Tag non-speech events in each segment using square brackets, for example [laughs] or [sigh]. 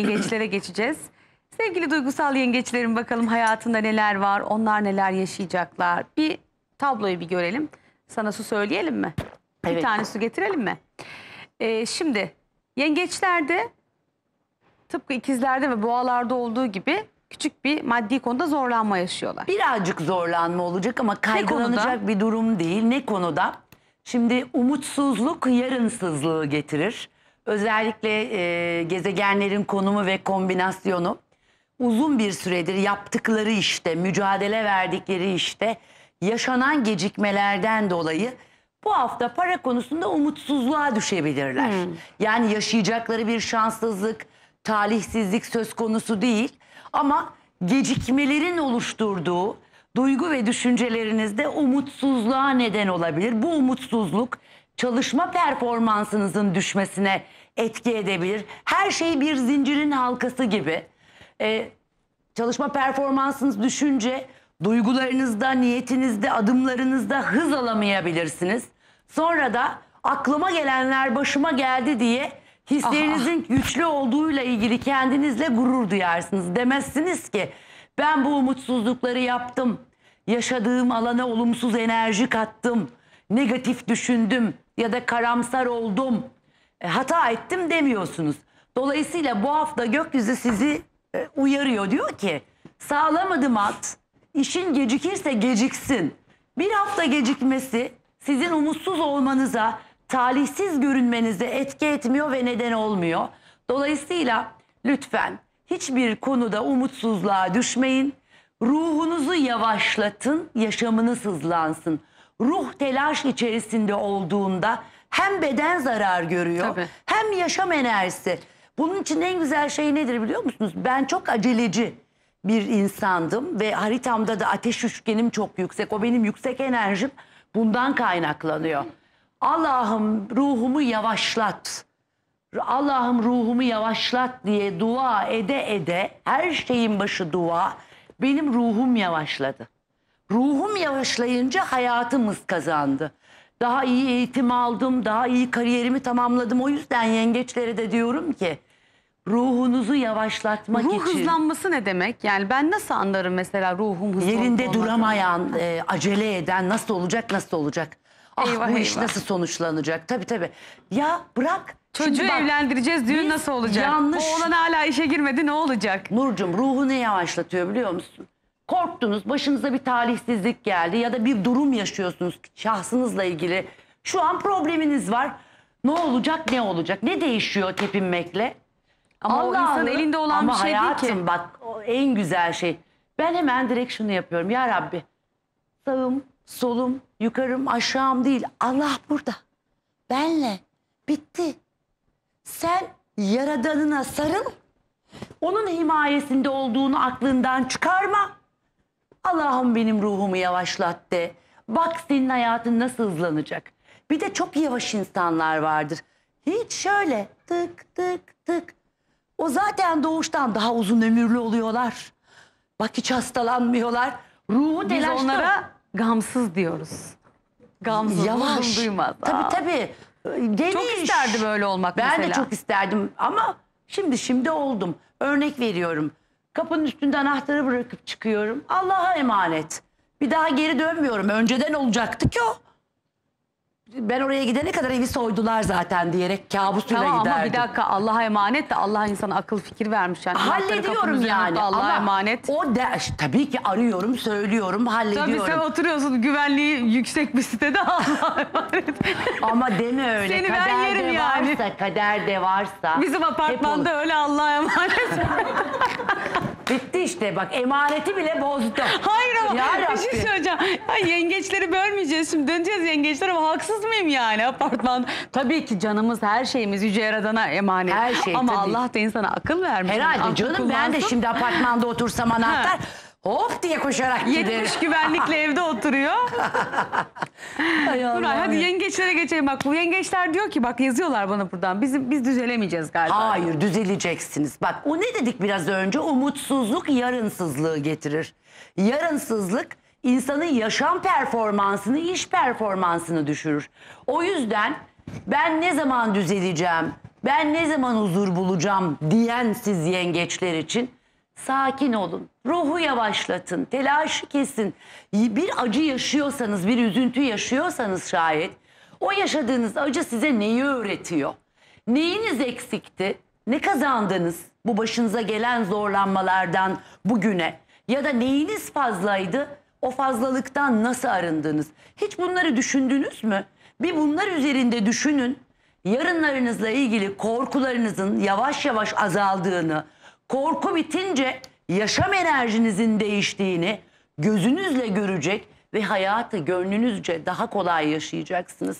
Yengeçlere geçeceğiz. Sevgili duygusal yengeçlerin bakalım hayatında neler var, onlar neler yaşayacaklar. Bir tabloyu bir görelim. Sana su söyleyelim mi? Bir Evet. tane su getirelim mi? Ee, şimdi yengeçlerde tıpkı ikizlerde ve boğalarda olduğu gibi küçük bir maddi konuda zorlanma yaşıyorlar. Birazcık zorlanma olacak ama kaygılanacak konuda? bir durum değil. Ne konuda? Şimdi umutsuzluk yarınsızlığı getirir. Özellikle e, gezegenlerin konumu ve kombinasyonu uzun bir süredir yaptıkları işte, mücadele verdikleri işte yaşanan gecikmelerden dolayı bu hafta para konusunda umutsuzluğa düşebilirler. Yani yaşayacakları bir şanssızlık, talihsizlik söz konusu değil ama gecikmelerin oluşturduğu duygu ve düşüncelerinizde umutsuzluğa neden olabilir. Bu umutsuzluk çalışma performansınızın düşmesine etki edebilir. Her şey bir zincirin halkası gibi. Ee, çalışma performansınız düşünce duygularınızda, niyetinizde, adımlarınızda hız alamayabilirsiniz. Sonra da aklıma gelenler başıma geldi diye hislerinizin güçlü olduğuyla ilgili kendinizle gurur duyarsınız. Demezsiniz ki ben bu umutsuzlukları yaptım. Yaşadığım alana olumsuz enerji kattım. Negatif düşündüm ya da karamsar oldum. E, hata ettim demiyorsunuz. Dolayısıyla bu hafta gökyüzü sizi e, uyarıyor. Diyor ki sağlam adım at. İşin gecikirse geciksin. Bir hafta gecikmesi sizin umutsuz olmanıza, talihsiz görünmenize etki etmiyor ve neden olmuyor. Dolayısıyla lütfen hiçbir konuda umutsuzluğa düşmeyin. Ruhunuzu yavaşlatın, yaşamınız hızlansın. Ruh telaş içerisinde olduğunda hem beden zarar görüyor Tabii. hem yaşam enerjisi. Bunun için en güzel şey nedir biliyor musunuz? Ben çok aceleci bir insandım ve haritamda da ateş üçgenim çok yüksek. O benim yüksek enerjim bundan kaynaklanıyor. Allah'ım ruhumu yavaşlat. Allah'ım ruhumu yavaşlat diye dua ede ede her şeyin başı dua. Benim ruhum yavaşladı. Ruhum yavaşlayınca hayatımız kazandı. Daha iyi eğitim aldım, daha iyi kariyerimi tamamladım. O yüzden yengeçlere de diyorum ki ruhunuzu yavaşlatmak Ruh için hızlanması ne demek? Yani ben nasıl anlarım mesela ruhum hızlı yerinde duramayan, e, acele eden nasıl olacak nasıl olacak? Ah Eyvah, bu iş eyvah. nasıl sonuçlanacak? Tabii tabii. Ya bırak. Çocuğu Şimdi bak, evlendireceğiz, düğün biz nasıl olacak? yanlış- O oğlan hala işe girmedi, ne olacak? Nurcum ruhunu yavaşlatıyor biliyor musun? Korktunuz, başınıza bir talihsizlik geldi ya da bir durum yaşıyorsunuz şahsınızla ilgili. Şu an probleminiz var. Ne olacak, ne olacak? Ne değişiyor tepinmekle? Ama o insan Allah'ını- elinde olan Ama bir şey değil hayatım, ki. bak o en güzel şey. Ben hemen direkt şunu yapıyorum. Ya Rabbi sağım, solum, yukarım, aşağım değil. Allah burada. Benle. Bitti. Sen yaradanına sarıl. Onun himayesinde olduğunu aklından çıkarma. Allah'ım benim ruhumu yavaşlat de. Bak senin hayatın nasıl hızlanacak. Bir de çok yavaş insanlar vardır. Hiç şöyle tık tık tık. O zaten doğuştan daha uzun ömürlü oluyorlar. Bak hiç hastalanmıyorlar. Ruhu Biz onlara gamsız diyoruz. Gamsız, Yavaş. duymaz. Tabii tabii. Geniş. Çok isterdi böyle olmak Ben mesela. de çok isterdim ama şimdi şimdi oldum. Örnek veriyorum. Kapının üstünde anahtarı bırakıp çıkıyorum. Allah'a emanet. Bir daha geri dönmüyorum. Önceden olacaktı ki o. Ben oraya gidene kadar evi soydular zaten diyerek kabusuyla Tamam giderdim. ama bir dakika Allah'a emanet de Allah insana akıl fikir vermiş. Yani anahtarı kapının Hallediyorum üzerine yani. Allah'a ama emanet. O de, tabii ki arıyorum, söylüyorum, Tabii hallediyorum. sen oturuyorsun güvenliği yüksek bir sitede [laughs] Allah'a emanet. Ama deme öyle. Seni ben yerim yani. varsa, kaderde varsa. Bizim hep olur. apartmanda öyle Allah'a emanet. [laughs] Bitti işte bak emaneti bile bozdu. Hayır ama Ya bir şey Rabbi. söyleyeceğim. Ya yengeçleri bölmeyeceğiz şimdi döneceğiz yengeçler ama haksız mıyım yani apartman? Tabii ki canımız her şeyimiz Yüce Yaradan'a emanet. Her şey, Ama tabii. Allah da insana akıl vermiş. Herhalde Akıl canım ben de kullansın. şimdi apartmanda otursam anahtar hop diye koşarak giderim. 70 güvenlikle [laughs] evde oturuyor. Nuray hadi yengeçlere geçelim bak. Bu yengeçler diyor ki bak yazıyorlar bana buradan. Bizim biz düzelemeyeceğiz galiba. Hayır düzeleceksiniz. Bak o ne dedik biraz önce? Umutsuzluk yarınsızlığı getirir. Yarınsızlık insanın yaşam performansını, iş performansını düşürür. O yüzden ben ne zaman düzeleceğim, ben ne zaman huzur bulacağım diyen siz yengeçler için sakin olun. Ruhu yavaşlatın, telaşı kesin. Bir acı yaşıyorsanız, bir üzüntü yaşıyorsanız şayet o yaşadığınız acı size neyi öğretiyor? Neyiniz eksikti? Ne kazandınız bu başınıza gelen zorlanmalardan bugüne? Ya da neyiniz fazlaydı? O fazlalıktan nasıl arındınız? Hiç bunları düşündünüz mü? Bir bunlar üzerinde düşünün. Yarınlarınızla ilgili korkularınızın yavaş yavaş azaldığını, korku bitince yaşam enerjinizin değiştiğini gözünüzle görecek ve hayatı gönlünüzce daha kolay yaşayacaksınız.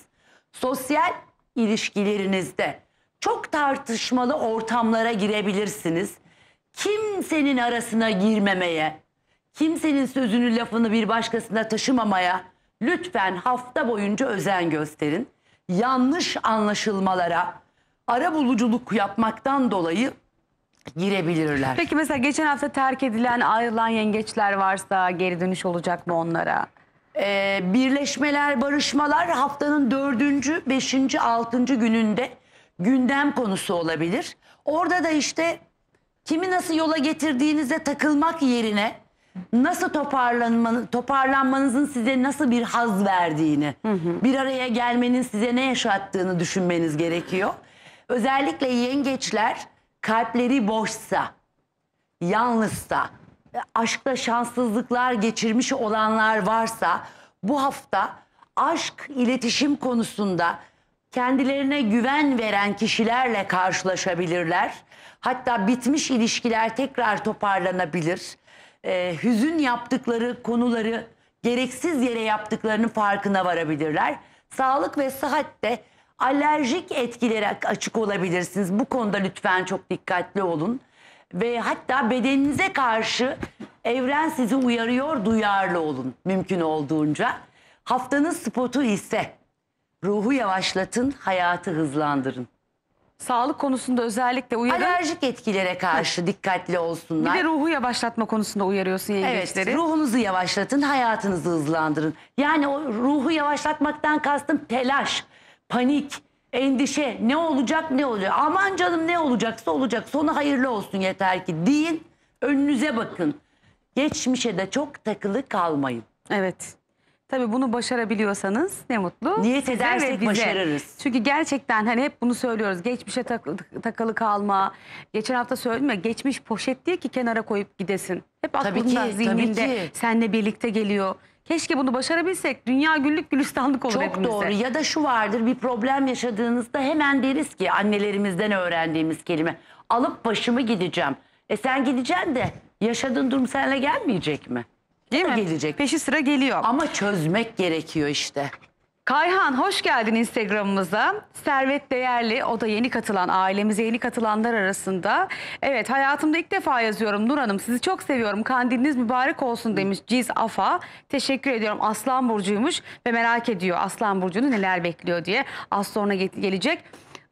Sosyal ilişkilerinizde çok tartışmalı ortamlara girebilirsiniz. Kimsenin arasına girmemeye, kimsenin sözünü lafını bir başkasına taşımamaya lütfen hafta boyunca özen gösterin. Yanlış anlaşılmalara ara buluculuk yapmaktan dolayı girebilirler. Peki mesela geçen hafta terk edilen, ayrılan yengeçler varsa geri dönüş olacak mı onlara? Ee, birleşmeler, barışmalar haftanın dördüncü, beşinci, altıncı gününde gündem konusu olabilir. Orada da işte kimi nasıl yola getirdiğinize takılmak yerine nasıl toparlanmanı, toparlanmanızın size nasıl bir haz verdiğini, bir araya gelmenin size ne yaşattığını düşünmeniz gerekiyor. Özellikle yengeçler kalpleri boşsa, yalnızsa, aşkta şanssızlıklar geçirmiş olanlar varsa bu hafta aşk iletişim konusunda kendilerine güven veren kişilerle karşılaşabilirler. Hatta bitmiş ilişkiler tekrar toparlanabilir. Ee, hüzün yaptıkları konuları gereksiz yere yaptıklarının farkına varabilirler. Sağlık ve sıhhatte alerjik etkilere açık olabilirsiniz. Bu konuda lütfen çok dikkatli olun ve hatta bedeninize karşı evren sizi uyarıyor, duyarlı olun mümkün olduğunca. Haftanın spotu ise ruhu yavaşlatın, hayatı hızlandırın. Sağlık konusunda özellikle uyarın. Alerjik etkilere karşı dikkatli Bir olsunlar. de ruhu yavaşlatma konusunda uyarıyorsun Evet, yengeçleri. ruhunuzu yavaşlatın, hayatınızı hızlandırın. Yani o ruhu yavaşlatmaktan kastım telaş, panik, endişe. Ne olacak, ne olacak? Aman canım ne olacaksa olacak. Sonu hayırlı olsun yeter ki. Deyin, önünüze bakın. Geçmişe de çok takılı kalmayın. Evet. Tabii bunu başarabiliyorsanız ne mutlu. Niyet size edersek bize. başarırız. Çünkü gerçekten hani hep bunu söylüyoruz. Geçmişe takılı, takılı kalma. Geçen hafta söyledim ya geçmiş poşet değil ki kenara koyup gidesin. Hep Tabii aklında, ki, tabii zihninde ki. seninle birlikte geliyor. Keşke bunu başarabilsek. Dünya güllük gülistanlık olur Çok hepimize. doğru. Ya da şu vardır bir problem yaşadığınızda hemen deriz ki annelerimizden öğrendiğimiz kelime. Alıp başımı gideceğim. E sen gideceksin de yaşadığın durum seninle gelmeyecek mi? Değil mi? Gelecek. Peşi sıra geliyor. Ama çözmek gerekiyor işte. Kayhan hoş geldin Instagram'ımıza. Servet Değerli o da yeni katılan ailemize yeni katılanlar arasında. Evet hayatımda ilk defa yazıyorum Nur Hanım sizi çok seviyorum. Kandiliniz mübarek olsun demiş Ciz Afa. Teşekkür ediyorum Aslan Burcu'ymuş ve merak ediyor Aslan Burcu'nu neler bekliyor diye. Az sonra ge- gelecek.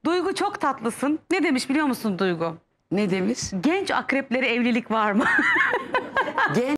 Duygu çok tatlısın. Ne demiş biliyor musun Duygu? Ne demiş? Genç akreplere evlilik var mı? [laughs] Genç